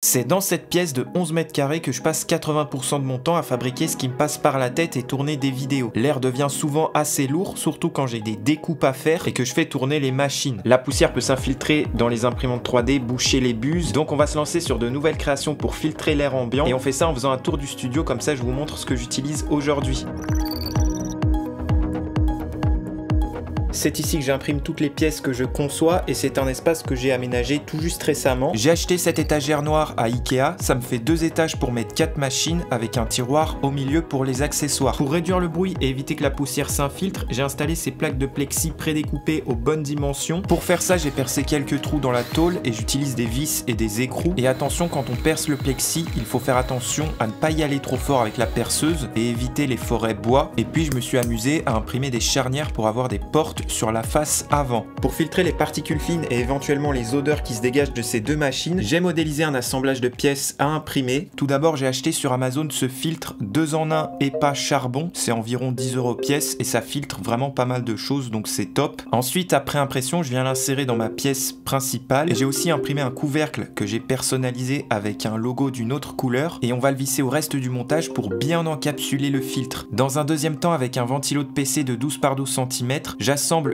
C'est dans cette pièce de 11 mètres carrés que je passe 80% de mon temps à fabriquer ce qui me passe par la tête et tourner des vidéos. L'air devient souvent assez lourd, surtout quand j'ai des découpes à faire et que je fais tourner les machines. La poussière peut s'infiltrer dans les imprimantes 3D, boucher les buses, donc on va se lancer sur de nouvelles créations pour filtrer l'air ambiant et on fait ça en faisant un tour du studio, comme ça je vous montre ce que j'utilise aujourd'hui. C'est ici que j'imprime toutes les pièces que je conçois et c'est un espace que j'ai aménagé tout juste récemment. J'ai acheté cette étagère noire à Ikea, ça me fait deux étages pour mettre quatre machines avec un tiroir au milieu pour les accessoires. Pour réduire le bruit et éviter que la poussière s'infiltre, j'ai installé ces plaques de plexi prédécoupées aux bonnes dimensions. Pour faire ça, j'ai percé quelques trous dans la tôle et j'utilise des vis et des écrous. Et attention, quand on perce le plexi, il faut faire attention à ne pas y aller trop fort avec la perceuse et éviter les forêts bois. Et puis je me suis amusé à imprimer des charnières pour avoir des portes sur la face avant. Pour filtrer les particules fines et éventuellement les odeurs qui se dégagent de ces deux machines, j'ai modélisé un assemblage de pièces à imprimer. Tout d'abord, j'ai acheté sur Amazon ce filtre 2 en 1 EPA charbon, c'est environ 10 euros pièce et ça filtre vraiment pas mal de choses donc c'est top. Ensuite, après impression, je viens l'insérer dans ma pièce principale j'ai aussi imprimé un couvercle que j'ai personnalisé avec un logo d'une autre couleur et on va le visser au reste du montage pour bien encapsuler le filtre. Dans un deuxième temps, avec un ventilo de PC de 12 par 12 cm,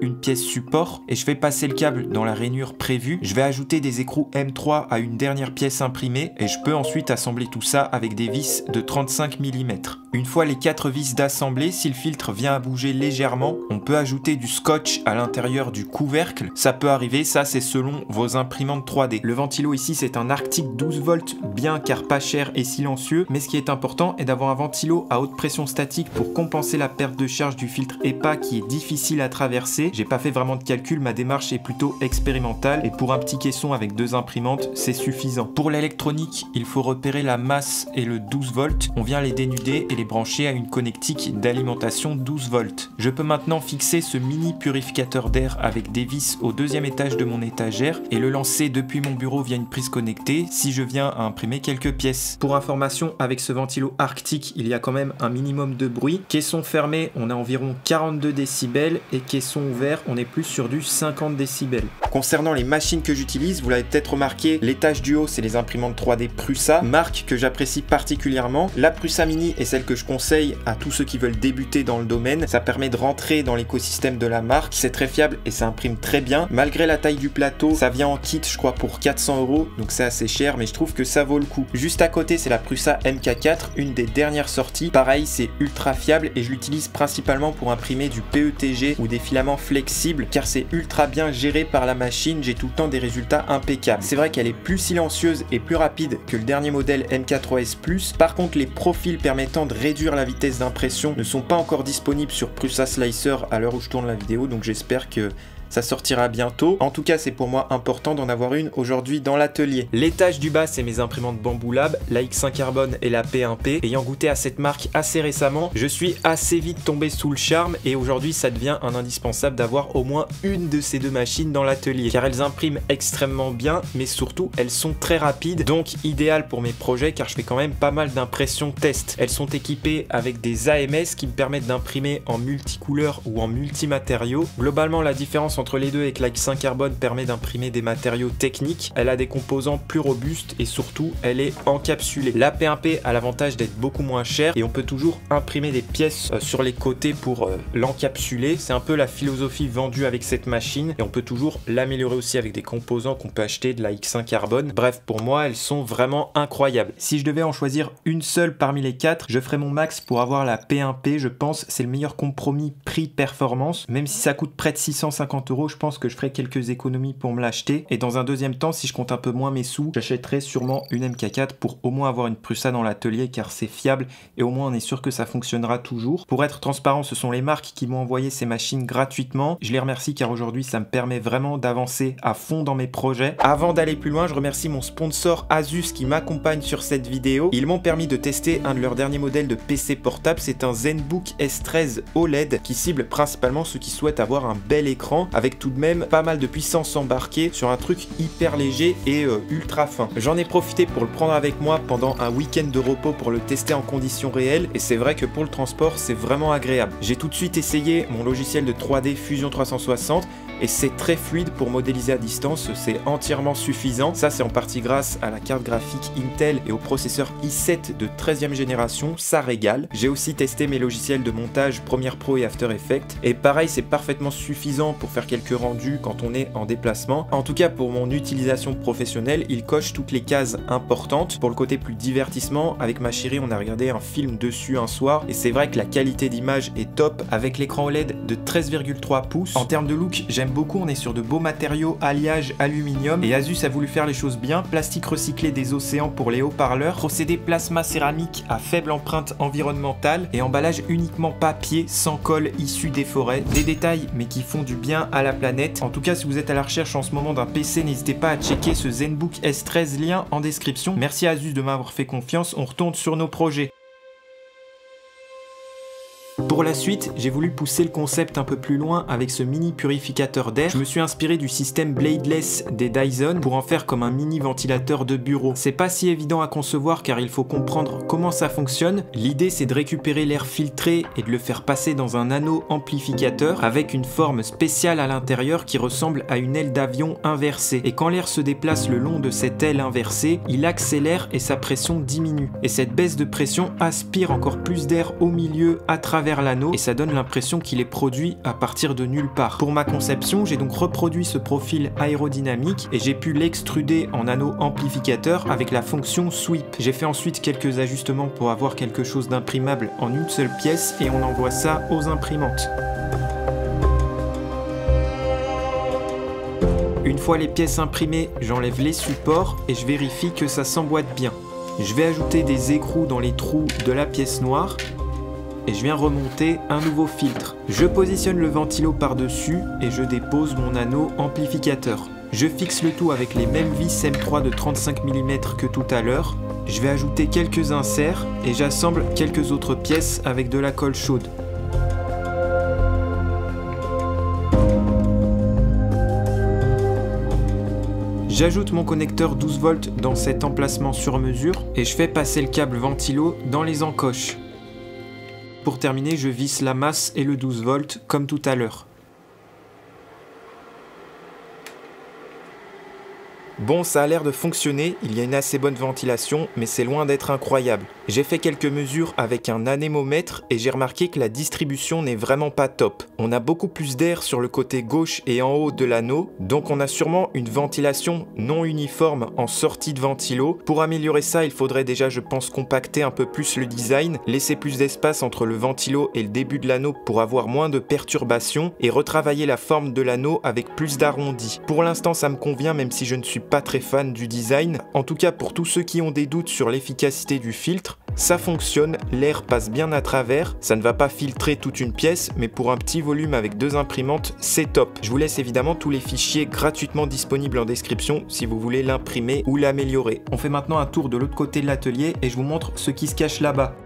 une pièce support et je vais passer le câble dans la rainure prévue. Je vais ajouter des écrous M3 à une dernière pièce imprimée et je peux ensuite assembler tout ça avec des vis de 35 mm. Une fois les quatre vis d'assemblée, si le filtre vient à bouger légèrement, on peut ajouter du scotch à l'intérieur du couvercle. Ça peut arriver, ça c'est selon vos imprimantes 3D. Le ventilo ici c'est un Arctic 12 volts, bien car pas cher et silencieux, mais ce qui est important est d'avoir un ventilo à haute pression statique pour compenser la perte de charge du filtre EPA qui est difficile à traverser j'ai pas fait vraiment de calcul, ma démarche est plutôt expérimentale et pour un petit caisson avec deux imprimantes, c'est suffisant. Pour l'électronique, il faut repérer la masse et le 12 volts. On vient les dénuder et les brancher à une connectique d'alimentation 12 volts. Je peux maintenant fixer ce mini purificateur d'air avec des vis au deuxième étage de mon étagère et le lancer depuis mon bureau via une prise connectée si je viens à imprimer quelques pièces. Pour information, avec ce ventilo arctique, il y a quand même un minimum de bruit. Caisson fermé, on a environ 42 décibels et caisson ouvert, on est plus sur du 50 décibels. Concernant les machines que j'utilise, vous l'avez peut-être remarqué, l'étage du haut, c'est les imprimantes 3D Prusa, marque que j'apprécie particulièrement. La Prusa Mini est celle que je conseille à tous ceux qui veulent débuter dans le domaine. Ça permet de rentrer dans l'écosystème de la marque. C'est très fiable et ça imprime très bien. Malgré la taille du plateau, ça vient en kit, je crois, pour 400 euros. Donc c'est assez cher, mais je trouve que ça vaut le coup. Juste à côté, c'est la Prusa MK4, une des dernières sorties. Pareil, c'est ultra fiable et je l'utilise principalement pour imprimer du PETG ou des filaments flexible car c'est ultra bien géré par la machine, j'ai tout le temps des résultats impeccables. C'est vrai qu'elle est plus silencieuse et plus rapide que le dernier modèle MK3S Plus, par contre les profils permettant de réduire la vitesse d'impression ne sont pas encore disponibles sur Prusa Slicer à l'heure où je tourne la vidéo, donc j'espère que ça sortira bientôt. En tout cas, c'est pour moi important d'en avoir une aujourd'hui dans l'atelier. L'étage du bas, c'est mes imprimantes Bamboo Lab, la X1 Carbone et la P1P. Ayant goûté à cette marque assez récemment, je suis assez vite tombé sous le charme et aujourd'hui, ça devient un indispensable d'avoir au moins une de ces deux machines dans l'atelier car elles impriment extrêmement bien, mais surtout, elles sont très rapides, donc idéal pour mes projets car je fais quand même pas mal d'impressions test. Elles sont équipées avec des AMS qui me permettent d'imprimer en multicouleur ou en multimatériaux. Globalement, la différence entre les deux et que la X5 Carbone permet d'imprimer des matériaux techniques. Elle a des composants plus robustes et surtout elle est encapsulée. La P1P a l'avantage d'être beaucoup moins chère et on peut toujours imprimer des pièces euh, sur les côtés pour euh, l'encapsuler. C'est un peu la philosophie vendue avec cette machine et on peut toujours l'améliorer aussi avec des composants qu'on peut acheter de la X1 Carbone. Bref, pour moi, elles sont vraiment incroyables. Si je devais en choisir une seule parmi les quatre, je ferais mon max pour avoir la P1P. Je pense c'est le meilleur compromis prix-performance, même si ça coûte près de 650 je pense que je ferai quelques économies pour me l'acheter. Et dans un deuxième temps, si je compte un peu moins mes sous, j'achèterai sûrement une MK4 pour au moins avoir une Prusa dans l'atelier car c'est fiable et au moins on est sûr que ça fonctionnera toujours. Pour être transparent, ce sont les marques qui m'ont envoyé ces machines gratuitement. Je les remercie car aujourd'hui ça me permet vraiment d'avancer à fond dans mes projets. Avant d'aller plus loin, je remercie mon sponsor Asus qui m'accompagne sur cette vidéo. Ils m'ont permis de tester un de leurs derniers modèles de PC portable. C'est un ZenBook S13 OLED qui cible principalement ceux qui souhaitent avoir un bel écran avec tout de même pas mal de puissance embarquée sur un truc hyper léger et euh, ultra fin. J'en ai profité pour le prendre avec moi pendant un week-end de repos pour le tester en conditions réelles et c'est vrai que pour le transport c'est vraiment agréable. J'ai tout de suite essayé mon logiciel de 3D Fusion 360 et c'est très fluide pour modéliser à distance, c'est entièrement suffisant. Ça c'est en partie grâce à la carte graphique Intel et au processeur i7 de 13e génération, ça régale. J'ai aussi testé mes logiciels de montage Premiere Pro et After Effects et pareil c'est parfaitement suffisant pour faire quelques rendus quand on est en déplacement. En tout cas pour mon utilisation professionnelle, il coche toutes les cases importantes. Pour le côté plus divertissement, avec ma chérie on a regardé un film dessus un soir et c'est vrai que la qualité d'image est top avec l'écran OLED de 13,3 pouces. En termes de look, j'aime beaucoup, on est sur de beaux matériaux, alliage aluminium et Asus a voulu faire les choses bien, plastique recyclé des océans pour les haut-parleurs, procédé plasma céramique à faible empreinte environnementale et emballage uniquement papier sans colle issu des forêts. Des détails mais qui font du bien à la planète. En tout cas si vous êtes à la recherche en ce moment d'un PC, n'hésitez pas à checker ce ZenBook S13 lien en description. Merci à Asus de m'avoir fait confiance, on retourne sur nos projets. Pour la suite, j'ai voulu pousser le concept un peu plus loin avec ce mini purificateur d'air. Je me suis inspiré du système bladeless des Dyson pour en faire comme un mini ventilateur de bureau. C'est pas si évident à concevoir car il faut comprendre comment ça fonctionne. L'idée c'est de récupérer l'air filtré et de le faire passer dans un anneau amplificateur avec une forme spéciale à l'intérieur qui ressemble à une aile d'avion inversée. Et quand l'air se déplace le long de cette aile inversée, il accélère et sa pression diminue. Et cette baisse de pression aspire encore plus d'air au milieu à l'anneau et ça donne l'impression qu'il est produit à partir de nulle part. Pour ma conception, j'ai donc reproduit ce profil aérodynamique et j'ai pu l'extruder en anneau amplificateur avec la fonction sweep. J'ai fait ensuite quelques ajustements pour avoir quelque chose d'imprimable en une seule pièce et on envoie ça aux imprimantes. Une fois les pièces imprimées, j'enlève les supports et je vérifie que ça s'emboîte bien. Je vais ajouter des écrous dans les trous de la pièce noire et je viens remonter un nouveau filtre. Je positionne le ventilo par-dessus et je dépose mon anneau amplificateur. Je fixe le tout avec les mêmes vis M3 de 35 mm que tout à l'heure. Je vais ajouter quelques inserts et j'assemble quelques autres pièces avec de la colle chaude. J'ajoute mon connecteur 12 volts dans cet emplacement sur mesure et je fais passer le câble ventilo dans les encoches. Pour terminer, je visse la masse et le 12 volts comme tout à l'heure. Bon, ça a l'air de fonctionner, il y a une assez bonne ventilation, mais c'est loin d'être incroyable. J'ai fait quelques mesures avec un anémomètre et j'ai remarqué que la distribution n'est vraiment pas top. On a beaucoup plus d'air sur le côté gauche et en haut de l'anneau, donc on a sûrement une ventilation non uniforme en sortie de ventilo. Pour améliorer ça, il faudrait déjà, je pense, compacter un peu plus le design, laisser plus d'espace entre le ventilo et le début de l'anneau pour avoir moins de perturbations et retravailler la forme de l'anneau avec plus d'arrondi. Pour l'instant, ça me convient même si je ne suis pas très fan du design. En tout cas, pour tous ceux qui ont des doutes sur l'efficacité du filtre, ça fonctionne, l'air passe bien à travers, ça ne va pas filtrer toute une pièce, mais pour un petit volume avec deux imprimantes, c'est top. Je vous laisse évidemment tous les fichiers gratuitement disponibles en description si vous voulez l'imprimer ou l'améliorer. On fait maintenant un tour de l'autre côté de l'atelier et je vous montre ce qui se cache là-bas.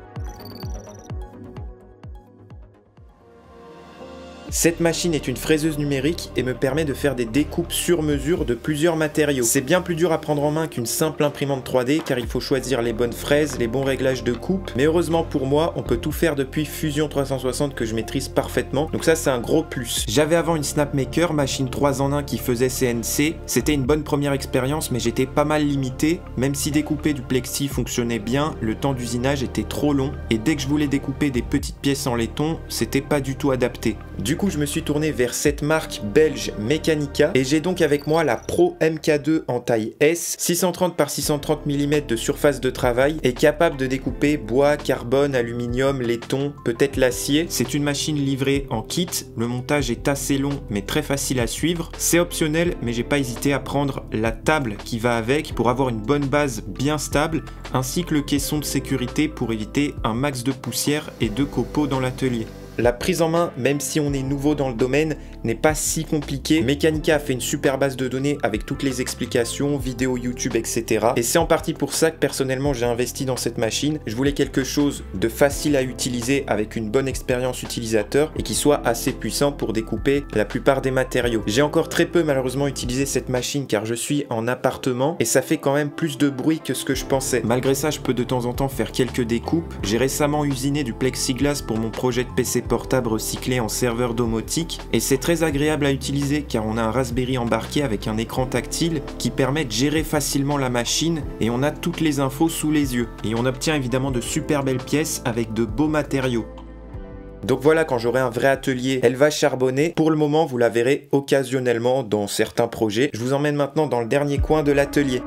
Cette machine est une fraiseuse numérique et me permet de faire des découpes sur mesure de plusieurs matériaux. C'est bien plus dur à prendre en main qu'une simple imprimante 3D car il faut choisir les bonnes fraises, les bons réglages de coupe, mais heureusement pour moi, on peut tout faire depuis Fusion 360 que je maîtrise parfaitement, donc ça c'est un gros plus. J'avais avant une Snapmaker, machine 3 en 1 qui faisait CNC, c'était une bonne première expérience mais j'étais pas mal limité, même si découper du plexi fonctionnait bien, le temps d'usinage était trop long et dès que je voulais découper des petites pièces en laiton, c'était pas du tout adapté. Du je me suis tourné vers cette marque belge Mechanica et j'ai donc avec moi la Pro MK2 en taille S, 630 par 630 mm de surface de travail et capable de découper bois, carbone, aluminium, laiton, peut-être l'acier. C'est une machine livrée en kit, le montage est assez long mais très facile à suivre. C'est optionnel mais j'ai pas hésité à prendre la table qui va avec pour avoir une bonne base bien stable ainsi que le caisson de sécurité pour éviter un max de poussière et de copeaux dans l'atelier. La prise en main, même si on est nouveau dans le domaine, n'est pas si compliqué. Mechanica a fait une super base de données avec toutes les explications, vidéos YouTube, etc. Et c'est en partie pour ça que personnellement j'ai investi dans cette machine. Je voulais quelque chose de facile à utiliser avec une bonne expérience utilisateur et qui soit assez puissant pour découper la plupart des matériaux. J'ai encore très peu malheureusement utilisé cette machine car je suis en appartement et ça fait quand même plus de bruit que ce que je pensais. Malgré ça, je peux de temps en temps faire quelques découpes. J'ai récemment usiné du plexiglas pour mon projet de PC portable recyclé en serveur domotique et c'est très agréable à utiliser car on a un Raspberry embarqué avec un écran tactile qui permet de gérer facilement la machine et on a toutes les infos sous les yeux. Et on obtient évidemment de super belles pièces avec de beaux matériaux. Donc voilà, quand j'aurai un vrai atelier, elle va charbonner. Pour le moment, vous la verrez occasionnellement dans certains projets. Je vous emmène maintenant dans le dernier coin de l'atelier.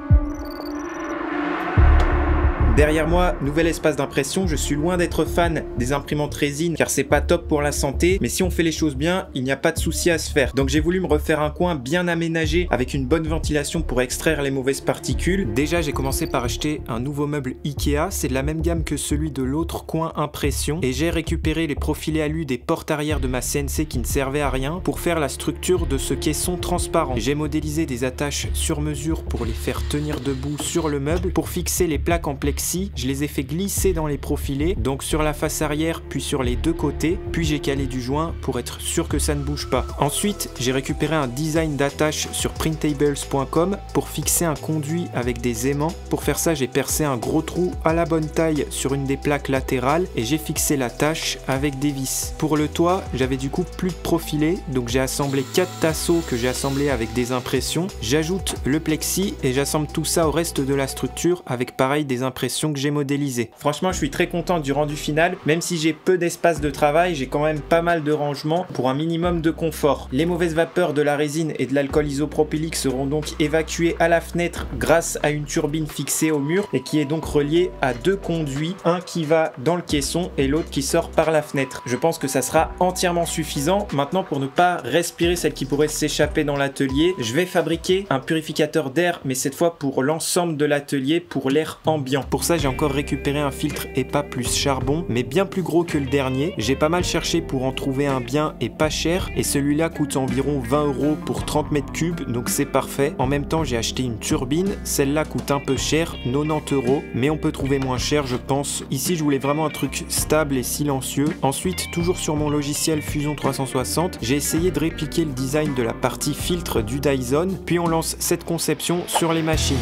Derrière moi, nouvel espace d'impression, je suis loin d'être fan des imprimantes résine car c'est pas top pour la santé, mais si on fait les choses bien, il n'y a pas de souci à se faire. Donc j'ai voulu me refaire un coin bien aménagé avec une bonne ventilation pour extraire les mauvaises particules. Déjà j'ai commencé par acheter un nouveau meuble Ikea, c'est de la même gamme que celui de l'autre coin impression et j'ai récupéré les profilés alu des portes arrière de ma CNC qui ne servaient à rien pour faire la structure de ce caisson transparent. J'ai modélisé des attaches sur mesure pour les faire tenir debout sur le meuble pour fixer les plaques en plexi je les ai fait glisser dans les profilés, donc sur la face arrière puis sur les deux côtés, puis j'ai calé du joint pour être sûr que ça ne bouge pas. Ensuite, j'ai récupéré un design d'attache sur printables.com pour fixer un conduit avec des aimants. Pour faire ça, j'ai percé un gros trou à la bonne taille sur une des plaques latérales et j'ai fixé l'attache avec des vis. Pour le toit, j'avais du coup plus de profilés, donc j'ai assemblé 4 tasseaux que j'ai assemblés avec des impressions. J'ajoute le plexi et j'assemble tout ça au reste de la structure avec pareil des impressions que j'ai modélisé. Franchement, je suis très content du rendu final. Même si j'ai peu d'espace de travail, j'ai quand même pas mal de rangement pour un minimum de confort. Les mauvaises vapeurs de la résine et de l'alcool isopropylique seront donc évacuées à la fenêtre grâce à une turbine fixée au mur et qui est donc reliée à deux conduits, un qui va dans le caisson et l'autre qui sort par la fenêtre. Je pense que ça sera entièrement suffisant. Maintenant, pour ne pas respirer celle qui pourrait s'échapper dans l'atelier, je vais fabriquer un purificateur d'air, mais cette fois pour l'ensemble de l'atelier, pour l'air ambiant. Pour ça, j'ai encore récupéré un filtre EPA plus charbon, mais bien plus gros que le dernier. J'ai pas mal cherché pour en trouver un bien et pas cher, et celui-là coûte environ 20 euros pour 30 mètres cubes, donc c'est parfait. En même temps, j'ai acheté une turbine, celle-là coûte un peu cher, 90 euros, mais on peut trouver moins cher, je pense. Ici, je voulais vraiment un truc stable et silencieux. Ensuite, toujours sur mon logiciel Fusion 360, j'ai essayé de répliquer le design de la partie filtre du Dyson, puis on lance cette conception sur les machines.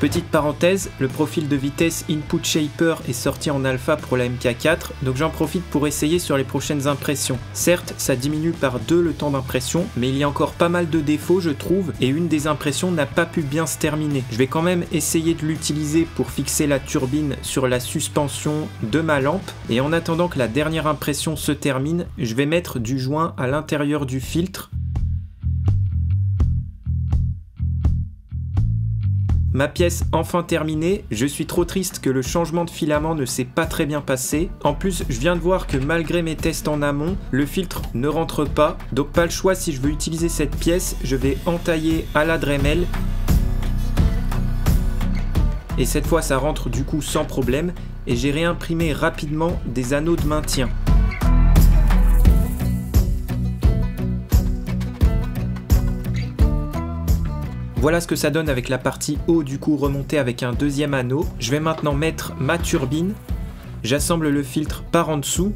Petite parenthèse, le profil de vitesse Input Shaper est sorti en alpha pour la MK4, donc j'en profite pour essayer sur les prochaines impressions. Certes, ça diminue par deux le temps d'impression, mais il y a encore pas mal de défauts je trouve, et une des impressions n'a pas pu bien se terminer. Je vais quand même essayer de l'utiliser pour fixer la turbine sur la suspension de ma lampe, et en attendant que la dernière impression se termine, je vais mettre du joint à l'intérieur du filtre Ma pièce enfin terminée, je suis trop triste que le changement de filament ne s'est pas très bien passé. En plus, je viens de voir que malgré mes tests en amont, le filtre ne rentre pas. Donc pas le choix si je veux utiliser cette pièce, je vais entailler à la Dremel. Et cette fois ça rentre du coup sans problème et j'ai réimprimé rapidement des anneaux de maintien. Voilà ce que ça donne avec la partie haut du coup remontée avec un deuxième anneau. Je vais maintenant mettre ma turbine. J'assemble le filtre par en dessous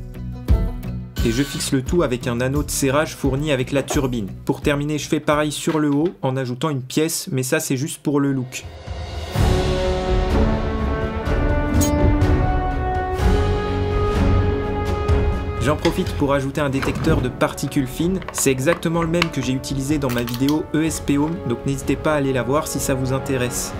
et je fixe le tout avec un anneau de serrage fourni avec la turbine. Pour terminer, je fais pareil sur le haut en ajoutant une pièce, mais ça c'est juste pour le look. J'en profite pour ajouter un détecteur de particules fines, c'est exactement le même que j'ai utilisé dans ma vidéo ESP Home, donc n'hésitez pas à aller la voir si ça vous intéresse.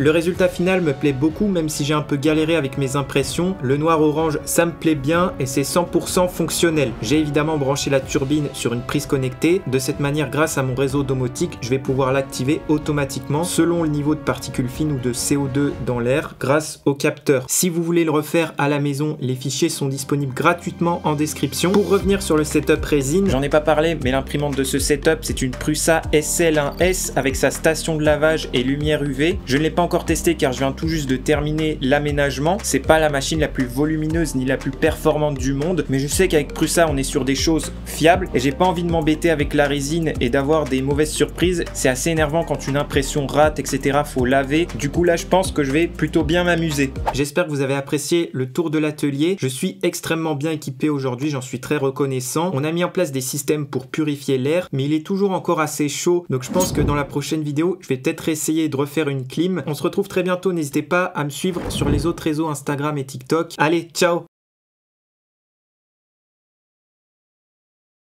Le résultat final me plaît beaucoup même si j'ai un peu galéré avec mes impressions. Le noir orange ça me plaît bien et c'est 100% fonctionnel. J'ai évidemment branché la turbine sur une prise connectée. De cette manière grâce à mon réseau domotique je vais pouvoir l'activer automatiquement selon le niveau de particules fines ou de CO2 dans l'air grâce au capteur. Si vous voulez le refaire à la maison les fichiers sont disponibles gratuitement en description. Pour revenir sur le setup résine, j'en ai pas parlé mais l'imprimante de ce setup c'est une Prusa SL1S avec sa station de lavage et lumière UV. Je ne l'ai pas encore testé car je viens tout juste de terminer l'aménagement. C'est pas la machine la plus volumineuse ni la plus performante du monde, mais je sais qu'avec Prusa on est sur des choses fiables et j'ai pas envie de m'embêter avec la résine et d'avoir des mauvaises surprises. C'est assez énervant quand une impression rate, etc. Faut laver. Du coup là je pense que je vais plutôt bien m'amuser. J'espère que vous avez apprécié le tour de l'atelier. Je suis extrêmement bien équipé aujourd'hui, j'en suis très reconnaissant. On a mis en place des systèmes pour purifier l'air, mais il est toujours encore assez chaud. Donc je pense que dans la prochaine vidéo, je vais peut-être essayer de refaire une clim. On se retrouve très bientôt. N'hésitez pas à me suivre sur les autres réseaux Instagram et TikTok. Allez, ciao